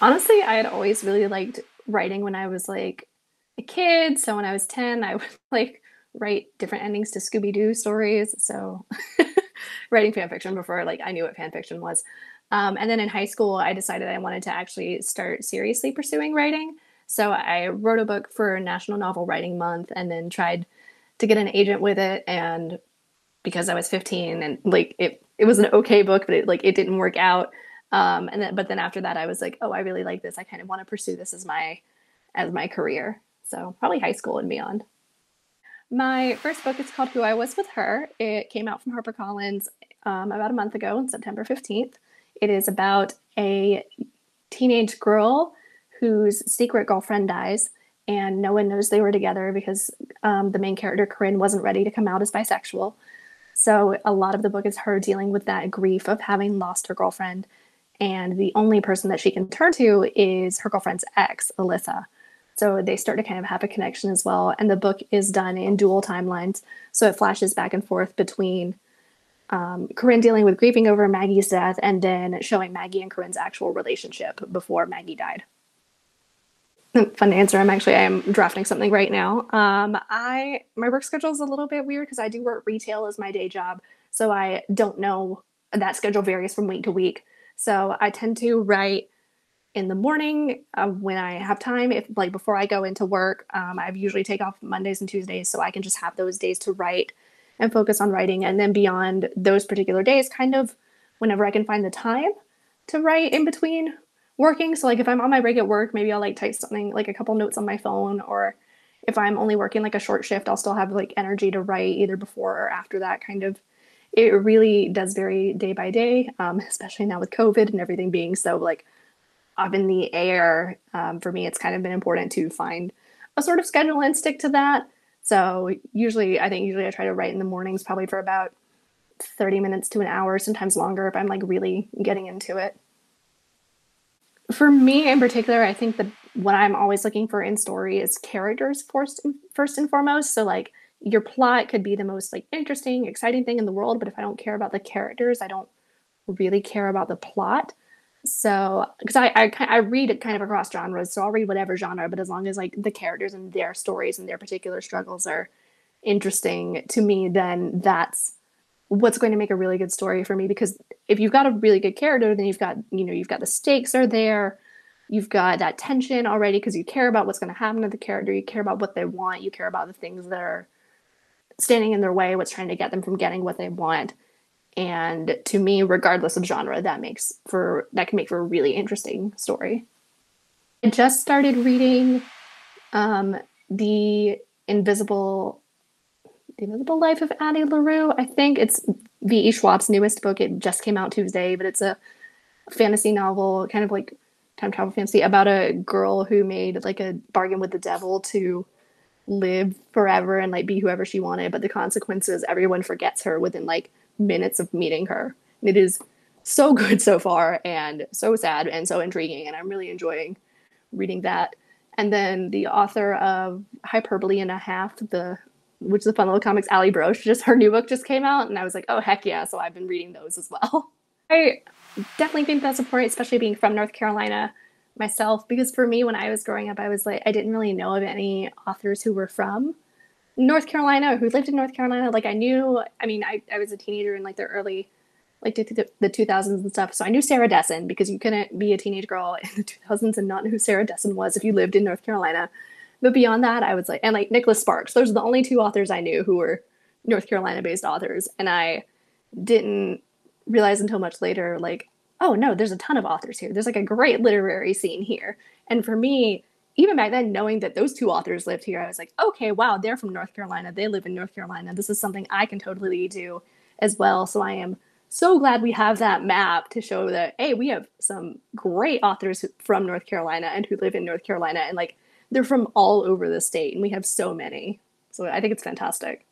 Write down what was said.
Honestly, I had always really liked writing when I was like a kid. So when I was 10, I would like write different endings to Scooby Doo stories. So writing fan fiction before like I knew what fan fiction was. Um, and then in high school, I decided I wanted to actually start seriously pursuing writing. So I wrote a book for National Novel Writing Month and then tried to get an agent with it. And because I was 15 and like it, it was an okay book, but it like it didn't work out. Um, and then, but then after that, I was like, oh, I really like this. I kind of want to pursue this as my as my career. So probably high school and beyond. My first book is called Who I Was with Her. It came out from HarperCollins um, about a month ago on September 15th. It is about a teenage girl whose secret girlfriend dies, and no one knows they were together because um, the main character, Corinne, wasn't ready to come out as bisexual. So a lot of the book is her dealing with that grief of having lost her girlfriend, and the only person that she can turn to is her girlfriend's ex, Alyssa. So they start to kind of have a connection as well. And the book is done in dual timelines. So it flashes back and forth between um, Corinne dealing with grieving over Maggie's death and then showing Maggie and Corinne's actual relationship before Maggie died. Fun answer. I'm actually I'm drafting something right now. Um, I my work schedule is a little bit weird because I do work retail as my day job, so I don't know that schedule varies from week to week. So I tend to write in the morning uh, when I have time. If like before I go into work, um, I usually take off Mondays and Tuesdays so I can just have those days to write and focus on writing. And then beyond those particular days, kind of whenever I can find the time to write in between working. So like if I'm on my break at work, maybe I'll like type something like a couple notes on my phone or if I'm only working like a short shift, I'll still have like energy to write either before or after that kind of it really does vary day by day, um, especially now with COVID and everything being so like up in the air. Um, for me, it's kind of been important to find a sort of schedule and stick to that. So usually, I think usually I try to write in the mornings, probably for about 30 minutes to an hour, sometimes longer if I'm like really getting into it. For me in particular, I think that what I'm always looking for in story is characters first, first and foremost. So like your plot could be the most like interesting, exciting thing in the world, but if I don't care about the characters, I don't really care about the plot. So, because I, I I read it kind of across genres, so I'll read whatever genre, but as long as like the characters and their stories and their particular struggles are interesting to me, then that's what's going to make a really good story for me. Because if you've got a really good character, then you've got you know you've got the stakes are there, you've got that tension already because you care about what's going to happen to the character, you care about what they want, you care about the things that are standing in their way, what's trying to get them from getting what they want. And to me regardless of genre that makes for that can make for a really interesting story. I just started reading um, the invisible the invisible life of addie larue. I think it's v.e schwab's newest book. It just came out tuesday but it's a fantasy novel kind of like time travel fantasy about a girl who made like a bargain with the devil to live forever and like be whoever she wanted but the consequences everyone forgets her within like minutes of meeting her. and It is so good so far and so sad and so intriguing. And I'm really enjoying reading that. And then the author of Hyperbole and a Half, the which is a fun little comics, Allie Brosh, just her new book just came out, and I was like, oh heck yeah! So I've been reading those as well. I definitely think that's important, especially being from North Carolina myself, because for me, when I was growing up, I was like, I didn't really know of any authors who were from North Carolina or who lived in North Carolina. Like I knew, I mean, I, I was a teenager in like the early, like the, the 2000s and stuff. So I knew Sarah Dessen because you couldn't be a teenage girl in the 2000s and not know who Sarah Dessen was if you lived in North Carolina. But beyond that, I was like, and like Nicholas Sparks. Those are the only two authors I knew who were North Carolina based authors. And I didn't realize until much later, like, oh no, there's a ton of authors here. There's like a great literary scene here. And for me, even back then, knowing that those two authors lived here, I was like, okay, wow, they're from North Carolina. They live in North Carolina. This is something I can totally do as well. So I am so glad we have that map to show that, hey, we have some great authors from North Carolina and who live in North Carolina. And like, they're from all over the state, and we have so many. So I think it's fantastic.